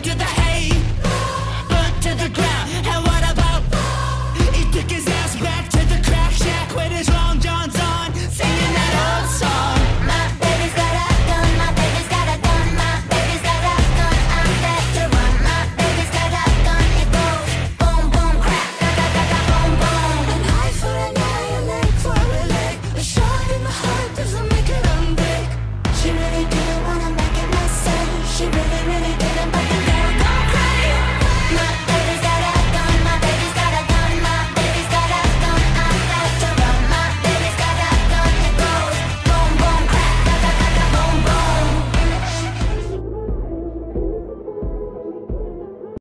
burn the hay, burnt to the ground.